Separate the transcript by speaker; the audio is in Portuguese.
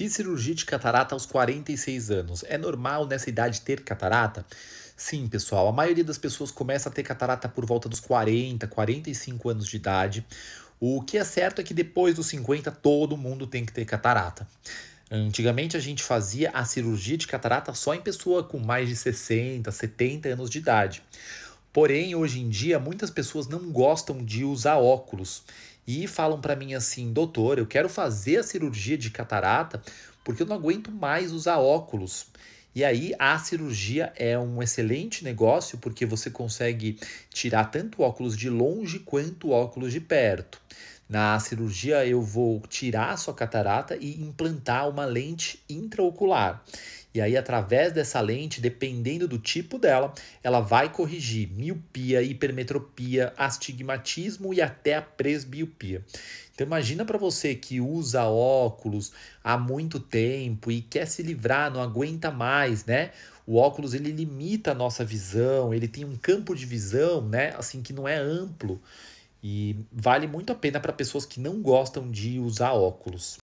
Speaker 1: Fiz cirurgia de catarata aos 46 anos. É normal nessa idade ter catarata? Sim, pessoal. A maioria das pessoas começa a ter catarata por volta dos 40, 45 anos de idade. O que é certo é que depois dos 50 todo mundo tem que ter catarata. Antigamente a gente fazia a cirurgia de catarata só em pessoa com mais de 60, 70 anos de idade. Porém, hoje em dia, muitas pessoas não gostam de usar óculos e falam para mim assim: doutor, eu quero fazer a cirurgia de catarata porque eu não aguento mais usar óculos. E aí a cirurgia é um excelente negócio porque você consegue tirar tanto óculos de longe quanto óculos de perto. Na cirurgia eu vou tirar a sua catarata e implantar uma lente intraocular. E aí, através dessa lente, dependendo do tipo dela, ela vai corrigir miopia, hipermetropia, astigmatismo e até a presbiopia. Então imagina para você que usa óculos há muito tempo e quer se livrar, não aguenta mais, né? O óculos ele limita a nossa visão, ele tem um campo de visão, né, assim que não é amplo. E vale muito a pena para pessoas que não gostam de usar óculos.